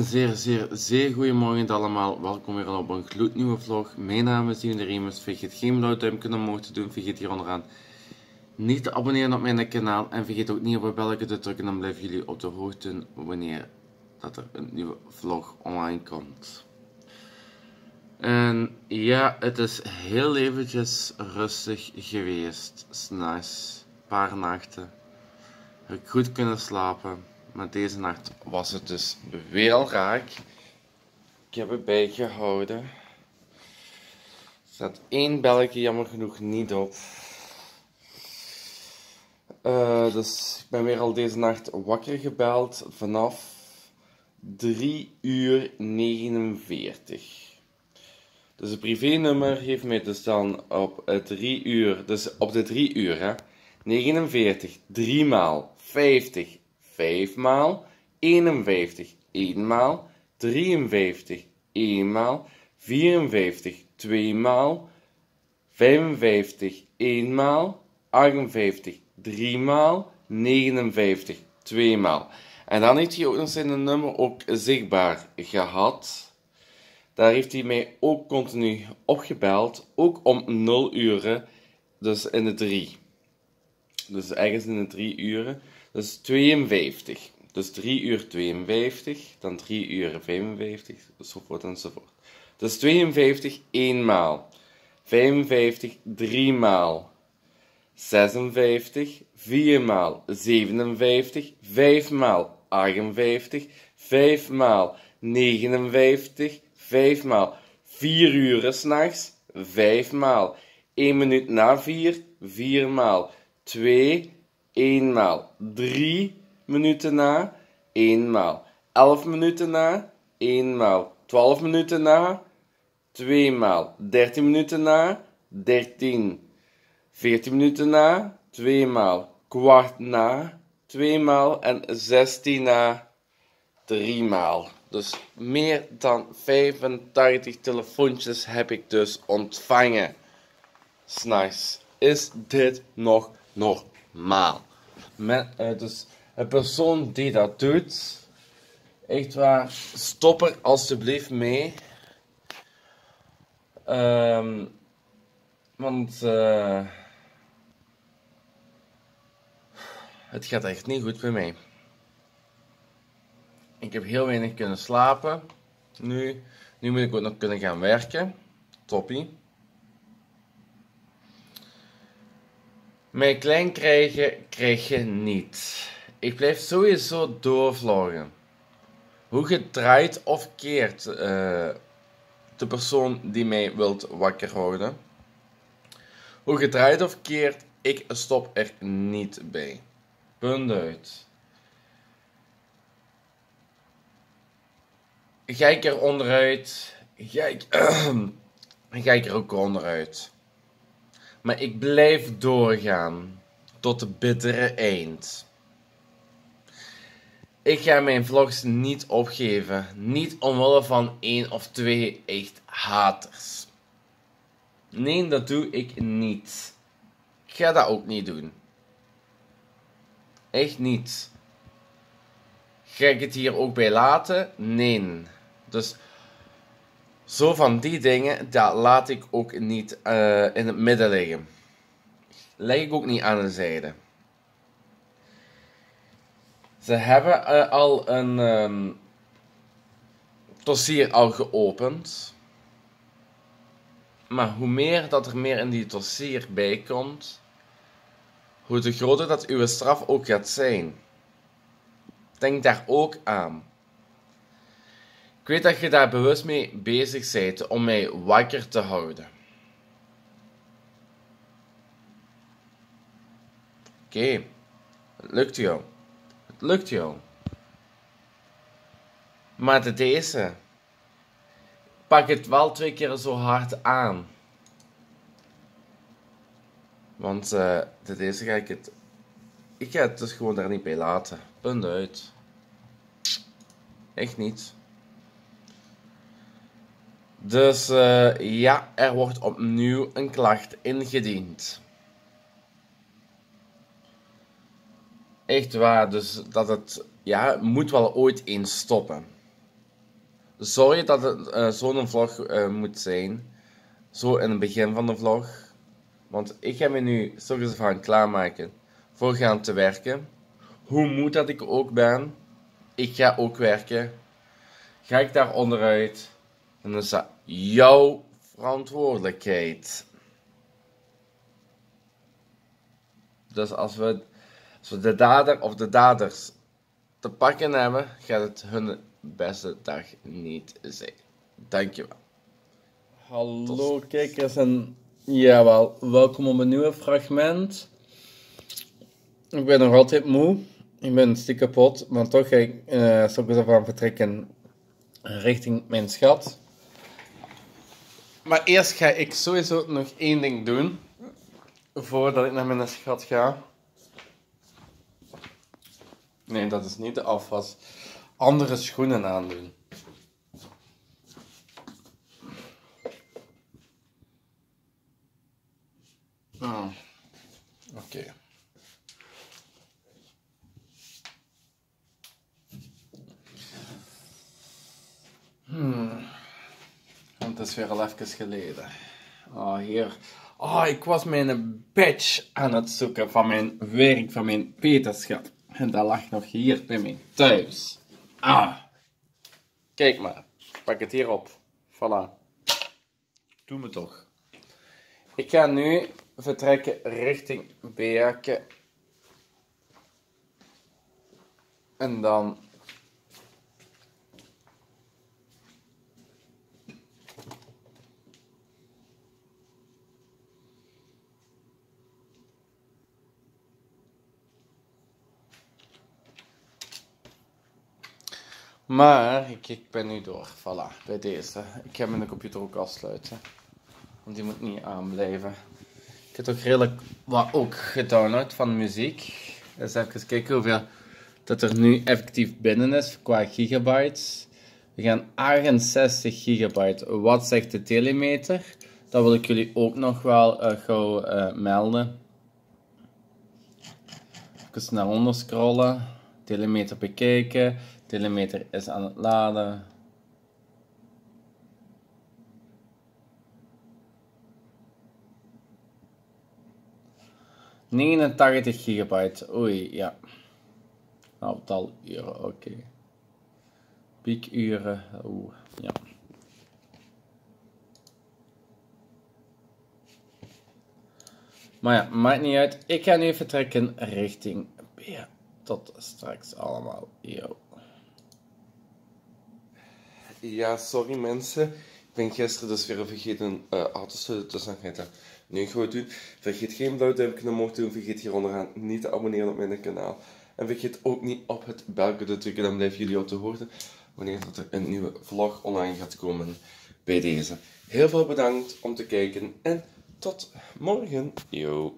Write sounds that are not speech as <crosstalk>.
Een zeer, zeer, zeer goedemorgen allemaal. Welkom weer op een gloednieuwe vlog. Mijn naam is Steven Remus. Vergeet geen blauw duimpje omhoog te doen. Vergeet hier onderaan niet te abonneren op mijn kanaal. En vergeet ook niet op het belletje te drukken. Dan blijven jullie op de hoogte wanneer dat er een nieuwe vlog online komt. En ja, het is heel eventjes rustig geweest. S'nachts, paar nachten. Heb ik goed kunnen slapen. Maar deze nacht was het dus weer al raak. Ik heb het bijgehouden. Er staat één belletje jammer genoeg niet op. Uh, dus ik ben weer al deze nacht wakker gebeld vanaf 3 uur 49. Dus het privénummer heeft mij dus dan op 3 uur, dus op de 3 uur hè, 49, 3 maal 50 5 maal, 51 1 maal, 53 1 maal, 54 2 maal, 55 1 maal, 58 3 maal, 59 2 maal. En dan heeft hij ook nog zijn nummer ook zichtbaar gehad. Daar heeft hij mij ook continu opgebeld, ook om 0 uren, dus in de 3. Dus ergens in de 3 uren. Dus 52. Dus 3 uur 52, dan 3 uur 55, enzovoort enzovoort. Dus 52 1 maal. 55 3 maal. 56 4 maal. 57 5 maal. 58 5 maal. 59 5 maal. 4 uur s'nachts 5 maal. 1 minuut na 4 4 maal. 2 eenmaal. 3 minuten na, eenmaal. 11 minuten na, eenmaal. 12 minuten na, tweemaal. 13 minuten na, 13. 14 minuten na, tweemaal. Kwart na, tweemaal. En 16 na, driemaal. Dus meer dan 85 telefoontjes heb ik dus ontvangen. S'nachts. Is dit nog normaal? Uh, dus een persoon die dat doet, echt waar, stop er alsjeblieft mee. Um, want uh, het gaat echt niet goed bij mij. Ik heb heel weinig kunnen slapen. Nu, nu moet ik ook nog kunnen gaan werken. Toppie. Mij klein krijgen, krijg je niet. Ik blijf sowieso doorvloggen. Hoe gedraaid of keert uh, de persoon die mij wilt wakker houden. Hoe gedraaid of keert, ik stop er niet bij. Punt uit. Ga er onderuit? <clears throat> Ga ik er ook onderuit? Maar ik blijf doorgaan tot het bittere eind. Ik ga mijn vlogs niet opgeven. Niet omwille van één of twee echt haters. Nee, dat doe ik niet. Ik ga dat ook niet doen. Echt niet. Ga ik het hier ook bij laten? Nee. Dus zo van die dingen, dat laat ik ook niet uh, in het midden liggen. Leg ik ook niet aan de zijde. Ze hebben uh, al een um, dossier al geopend. Maar hoe meer dat er meer in die dossier bij komt, hoe te groter dat uw straf ook gaat zijn. Denk daar ook aan. Ik weet dat je daar bewust mee bezig bent om mij wakker te houden. Oké, het lukt jou. Het lukt jou. Maar de deze pak het wel twee keer zo hard aan. Want uh, de deze ga ik het. Ik ga het dus gewoon daar niet bij laten. Punt uit. Echt niet. Dus uh, ja, er wordt opnieuw een klacht ingediend. Echt waar, dus dat het, ja, moet wel ooit eens stoppen. Sorry dat het uh, zo'n vlog uh, moet zijn. Zo in het begin van de vlog. Want ik ga me nu zorgen van klaarmaken voor gaan te werken. Hoe moe dat ik ook ben. Ik ga ook werken. Ga ik daar onderuit. En dan is jouw verantwoordelijkheid. Dus als we, als we de dader of de daders te pakken hebben, gaat het hun beste dag niet zijn. Dankjewel. Hallo kijkers en jawel, welkom op een nieuwe fragment. Ik ben nog altijd moe. Ik ben stuk kapot, maar toch ga ik uh, van vertrekken richting mijn schat. Maar eerst ga ik sowieso nog één ding doen. Voordat ik naar mijn schat ga. Nee, dat is niet de afwas. Andere schoenen aandoen. Oh. Oké. Het is weer al even geleden. Oh, hier. Oh, ik was mijn badge aan het zoeken van mijn werk, van mijn peterschap. En dat lag nog hier bij mij thuis. Ah. Kijk maar. Pak het hier op. Voilà. Doe me toch. Ik ga nu vertrekken richting Beerke. En dan Maar ik, ik ben nu door. Voilà, bij deze. Ik ga mijn computer ook afsluiten. Want die moet niet aanblijven. Ik heb ook redelijk wat ook gedownload van muziek. Dus even kijken hoeveel dat er nu effectief binnen is qua gigabytes. We gaan 68 gigabyte. Wat zegt de telemeter? Dat wil ik jullie ook nog wel uh, gauw uh, melden. Even naar onder scrollen. Telemeter bekijken. Telemeter is aan het laden. ...89 gigabyte. Oei, ja. Aantal uren, oké. Okay. Piekuren, oeh, ja. Maar ja, maakt niet uit. Ik ga nu vertrekken richting B. Tot straks allemaal. Yo. Ja, sorry mensen. Ik ben gisteren dus weer vergeten uh, uit te sluiten, dus dan ga ik dat nu gewoon doen. Vergeet geen blauw duimpje omhoog te doen. Vergeet hier onderaan niet te abonneren op mijn kanaal. En vergeet ook niet op het belletje te drukken, dan blijven jullie op de hoogte wanneer er een nieuwe vlog online gaat komen bij deze. Heel veel bedankt om te kijken en tot morgen. Yo.